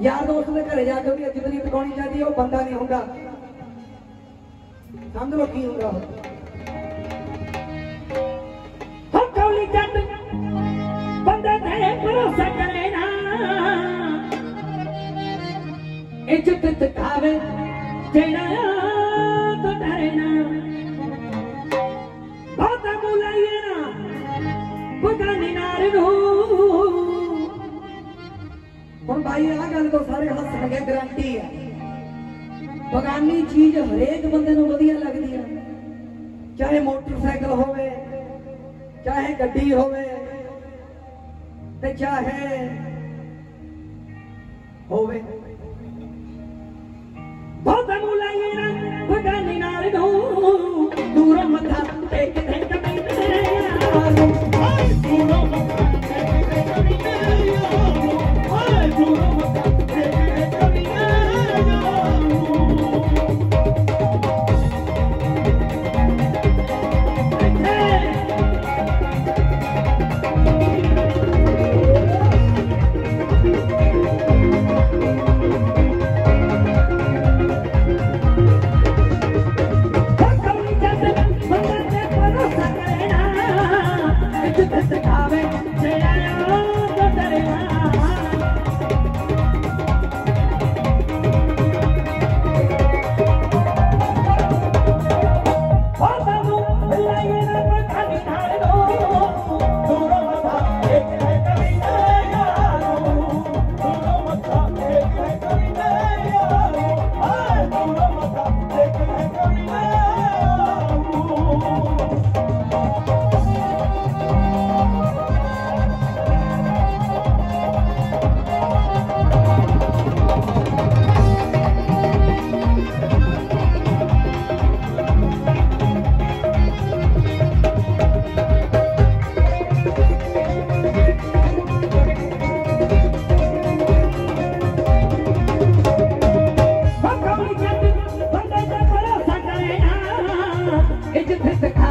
ਯਾਰ ਦੋਸਤ ਦੇ ਘਰੇ ਜਾ ਕੇ ਉਹਦੀ ਜ਼ਿੰਦਗੀ ਟਿਕਾਉਣੀ ਚਾਹੀਦੀ, ਉਹ ਬੰਦਾ ਨਹੀਂ ਹੁੰਦਾ। ਸਮਝ ਲਓ ਕੀ ਹੁੰਦਾ ਹੋ ਕੌਲੀ ਜੱਟ ਬੰਦੇ ਤੇ ਭਰੋਸਾ ਕਰੇ ਨਾ। ਇੱਜ਼ਤ ਤਕਾਵੇ ਭਾਈ ਆ ਗੱਲ ਤੋਂ ਸਾਰੇ ਹੱਸ ਪਏ ਗਰੰਟੀ ਹੈ ਬਗਾਨੀ ਚੀਜ਼ ਹਰੇਕ ਬੰਦੇ ਨੂੰ ਵਧੀਆ ਲੱਗਦੀ ਹੈ ਚਾਹੇ ਮੋਟਰਸਾਈਕਲ ਹੋਵੇ, ਚਾਹੇ ਗੱਡੀ ਹੋਵੇ, ਤੇ ਚਾਹੇ ਹੋਵੇ। Mr. Comics. Agent Mr.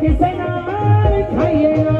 ਕਿਸੇ ਨਾਲ ਖਾਈਏ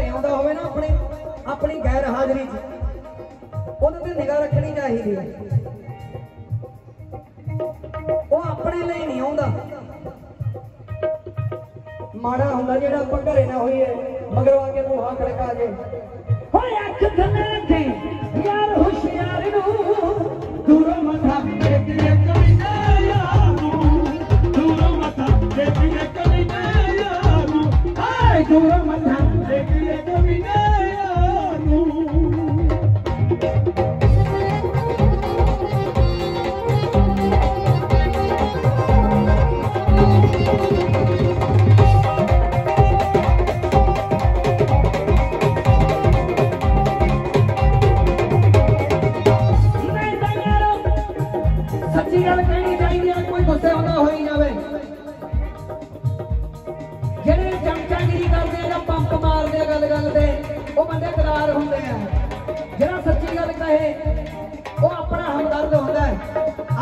ਆਪਣੀ ਗੈਰ ਹਾਜ਼ਰੀ 'ਚ। ਉਹਨਾਂ ਤੇ ਨਿਗਾਹ ਰੱਖਣੀ ਚਾਹੀਦੀ ਹੈ। ਉਹ ਆਪਣੇ ਲਈ ਨਹੀਂ ਆਉਂਦਾ। ਮਾੜਾ ਹੁੰਦਾ ਜਿਹੜਾ ਆਪਾਂ ਘਰੇ ਨਾ ਹੋਈਏ, ਮਗਰ ਆ ਕੇ ਮੂੰਹਾਂ ਖੜਕਾ ਜੇ। ਹੋਏ ਅੱਖ ਥੱਲੇ ਰੱਖੇ ਯਾਰ ਹੁਸ਼ਿਆਰ ਨੂੰ, ਦੂਰੋਂ ਮੱਥਾ ਟੇਕ ਲੈ ਕਵੀ ਦੂਰੋਂ ਮੱਥਾ ਟੇਕ ਲੈ ਕਵੀ ਦੂਰੋਂ ਜਾਵੇ ਜਿਹੜੇ ਚਮਚਾਗਿਰੀ ਕਰਦੇ ਆ ਜਾਂ ਪੰਪ ਮਾਰਦੇ ਆ ਗੱਲ ਗੱਲ ਤੇ, ਉਹ ਬੰਦੇ ਕਰਾਰ ਹੁੰਦੇ ਆ। ਜਿਹੜਾ ਸੱਚੀ ਗੱਲ ਕਹੇ, ਉਹ ਆਪਣਾ ਹਮਦਰਦ ਹੁੰਦਾ ਹੈ।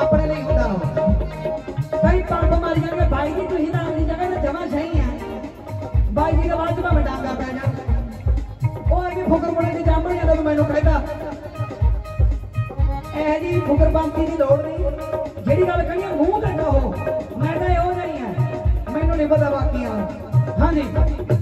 ਆਪਣੇ ਲਈ ਹੁੰਦਾ ਉਹ। ਕਈ ਪੰਪ ਮਾਰੀ ਜਾਂਦੇ, ਬਾਈ ਜੀ ਤੁਸੀਂ ਤਾਂ ਆਪਣੀ ਜਗ੍ਹਾ ਤੇ ਜਮਾ ਸਹੀ ਆ। ਬਾਈ ਜੀ ਦਾ ਬਾਅਦ ਚ ਭਾਵੇਂ ਡਾਂਗਾ ਪੈ ਜਾਣ। ਉਹ ਆ ਕੇ ਫੁਕਰ ਦੀ ਜਾਮਣ ਜਾਂਦਾ ਤੂੰ ਮੈਨੂੰ ਕਹਿੰਦਾ, ਇਹ ਜੀ ਫੁਕਰਬੰਦੀ ਦੀ ਲੋੜ ਨਹੀਂ। ਜਿਹੜੀ ਗੱਲ ਕਹੀ ਮੂੰਹ ਆ ਮੈਨੂੰ ਨਹੀਂ ਪਤਾ ਬਾਕੀਆਂ